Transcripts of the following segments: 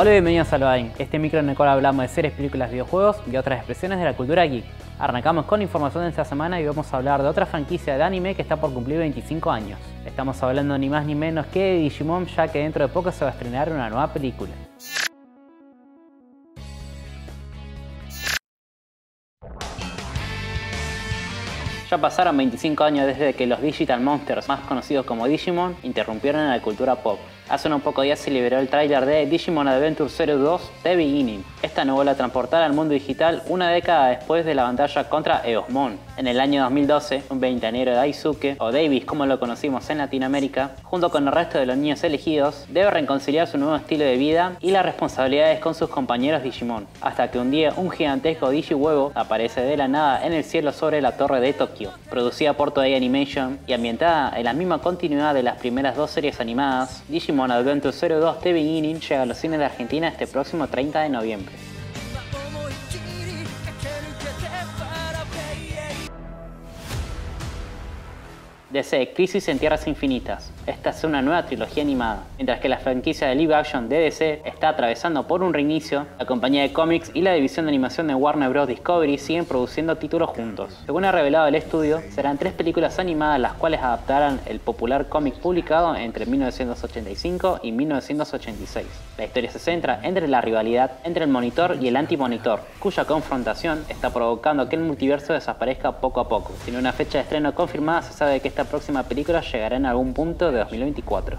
Hola y bienvenidos a Loading, este micro en el cual hablamos de series, películas, videojuegos y otras expresiones de la cultura geek. Arrancamos con información de esta semana y vamos a hablar de otra franquicia de anime que está por cumplir 25 años. Estamos hablando ni más ni menos que de Digimon ya que dentro de poco se va a estrenar una nueva película. Ya pasaron 25 años desde que los Digital Monsters, más conocidos como Digimon, interrumpieron en la cultura pop. Hace unos pocos días se liberó el tráiler de Digimon Adventure 02 The Beginning. Esta novela transportará al mundo digital una década después de la batalla contra Eosmon. En el año 2012, un veinteañero de Daisuke, o Davis como lo conocimos en Latinoamérica, junto con el resto de los niños elegidos, debe reconciliar su nuevo estilo de vida y las responsabilidades con sus compañeros Digimon, hasta que un día un gigantesco Digihuevo aparece de la nada en el cielo sobre la torre de Tokio. Producida por Toei Animation y ambientada en la misma continuidad de las primeras dos series animadas, Digimon Adventure 02 The Beginning llega a los cines de Argentina este próximo 30 de noviembre. DC Crisis en Tierras Infinitas. Esta es una nueva trilogía animada. Mientras que la franquicia de live action de DC está atravesando por un reinicio, la compañía de cómics y la división de animación de Warner Bros. Discovery siguen produciendo títulos juntos. Según ha revelado el estudio, serán tres películas animadas las cuales adaptarán el popular cómic publicado entre 1985 y 1986. La historia se centra entre la rivalidad entre el monitor y el anti-monitor, cuya confrontación está provocando que el multiverso desaparezca poco a poco. Sin una fecha de estreno confirmada, se sabe que esta próxima película llegará en algún punto de 2024.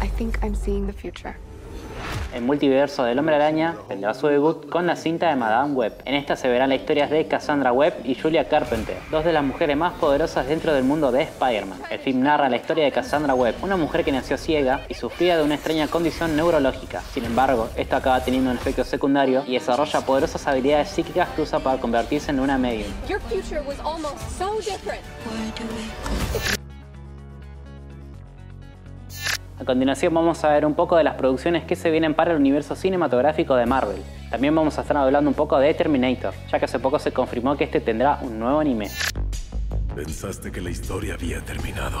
I think I'm seeing the future. El multiverso del Hombre Araña tendrá su debut con la cinta de Madame Web. En esta se verán las historias de Cassandra Webb y Julia Carpenter, dos de las mujeres más poderosas dentro del mundo de Spider-Man. El film narra la historia de Cassandra Webb, una mujer que nació ciega y sufría de una extraña condición neurológica. Sin embargo, esto acaba teniendo un efecto secundario y desarrolla poderosas habilidades psíquicas que usa para convertirse en una medium. Your future was almost so different. A continuación vamos a ver un poco de las producciones que se vienen para el universo cinematográfico de Marvel. También vamos a estar hablando un poco de Terminator, ya que hace poco se confirmó que este tendrá un nuevo anime. Pensaste que la historia había terminado.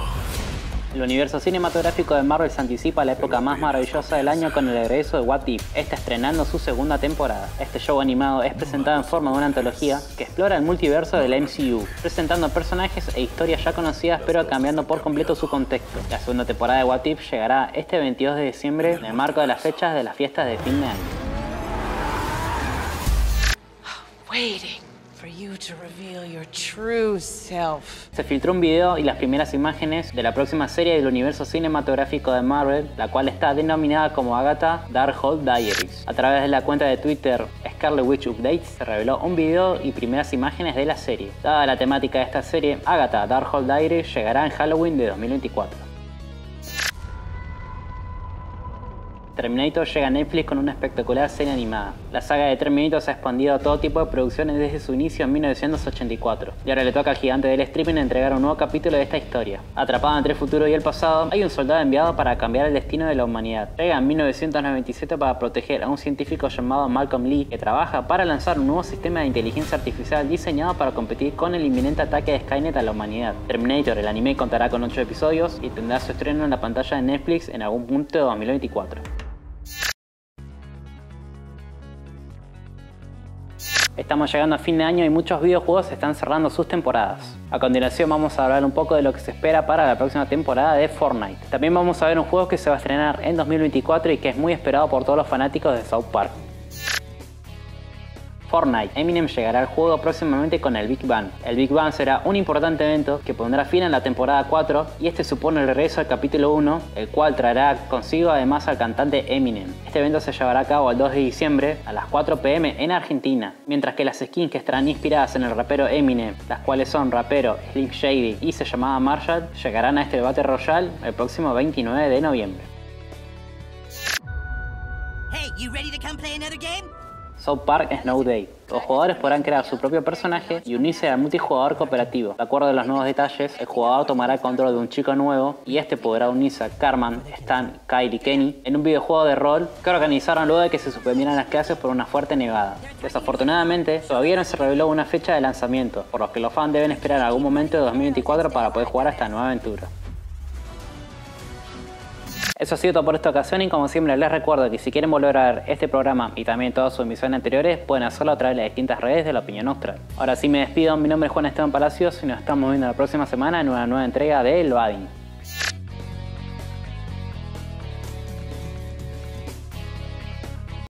El universo cinematográfico de Marvel se anticipa a la época más maravillosa del año con el regreso de What If, está estrenando su segunda temporada. Este show animado es presentado en forma de una antología que explora el multiverso del MCU, presentando personajes e historias ya conocidas pero cambiando por completo su contexto. La segunda temporada de What If llegará este 22 de diciembre en el marco de las fechas de las fiestas de fin de año. For you to reveal your true self. Se filtró un video y las primeras imágenes de la próxima serie del universo cinematográfico de Marvel, la cual está denominada como Agatha Darkhold Diaries. A través de la cuenta de Twitter Scarlet Witch Updates se reveló un video y primeras imágenes de la serie. Dada la temática de esta serie, Agatha Darkhold Diaries llegará en Halloween de 2024. Terminator llega a Netflix con una espectacular serie animada. La saga de Terminator se ha expandido a todo tipo de producciones desde su inicio en 1984, y ahora le toca al gigante del streaming entregar un nuevo capítulo de esta historia. Atrapado entre el futuro y el pasado, hay un soldado enviado para cambiar el destino de la humanidad. Llega en 1997 para proteger a un científico llamado Malcolm Lee, que trabaja para lanzar un nuevo sistema de inteligencia artificial diseñado para competir con el inminente ataque de Skynet a la humanidad. Terminator, el anime, contará con 8 episodios y tendrá su estreno en la pantalla de Netflix en algún punto de 2024. Estamos llegando a fin de año y muchos videojuegos están cerrando sus temporadas. A continuación vamos a hablar un poco de lo que se espera para la próxima temporada de Fortnite. También vamos a ver un juego que se va a estrenar en 2024 y que es muy esperado por todos los fanáticos de South Park. Fortnite. Eminem llegará al juego próximamente con el Big Bang. El Big Bang será un importante evento que pondrá fin a la temporada 4 y este supone el regreso al capítulo 1, el cual traerá consigo además al cantante Eminem. Este evento se llevará a cabo el 2 de diciembre a las 4 pm en Argentina, mientras que las skins que estarán inspiradas en el rapero Eminem, las cuales son rapero Slim Shady y se llamaba Marshall, llegarán a este debate royal el próximo 29 de noviembre. Hey, you ready to come play another game? South Park Snow Day. Los jugadores podrán crear su propio personaje y unirse al multijugador cooperativo. De acuerdo a los nuevos detalles, el jugador tomará control de un chico nuevo y este podrá unirse a Carman, Stan, Kyle y Kenny en un videojuego de rol que organizaron luego de que se suspendieran las clases por una fuerte nevada. Desafortunadamente, todavía no se reveló una fecha de lanzamiento, por lo que los fans deben esperar algún momento de 2024 para poder jugar a esta nueva aventura. Eso ha sido todo por esta ocasión y como siempre les recuerdo que si quieren volver a ver este programa y también todas sus emisiones anteriores pueden hacerlo a través de las distintas redes de la opinión austral. Ahora sí me despido, mi nombre es Juan Esteban Palacios y nos estamos viendo la próxima semana en una nueva entrega de El Badin.